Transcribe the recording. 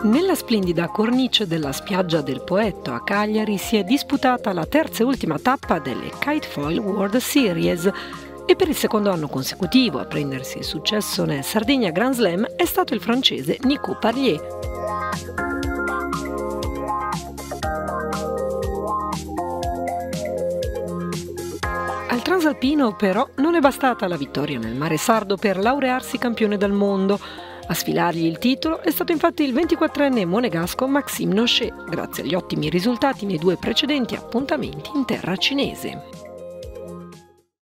Nella splendida cornice della spiaggia del Poetto a Cagliari si è disputata la terza e ultima tappa delle Kitefoil World Series e per il secondo anno consecutivo a prendersi il successo nel Sardegna Grand Slam è stato il francese Nico Parlier. Al transalpino però non è bastata la vittoria nel mare sardo per laurearsi campione del mondo. A sfilargli il titolo è stato infatti il 24enne monegasco Maxime Nochet, grazie agli ottimi risultati nei due precedenti appuntamenti in terra cinese.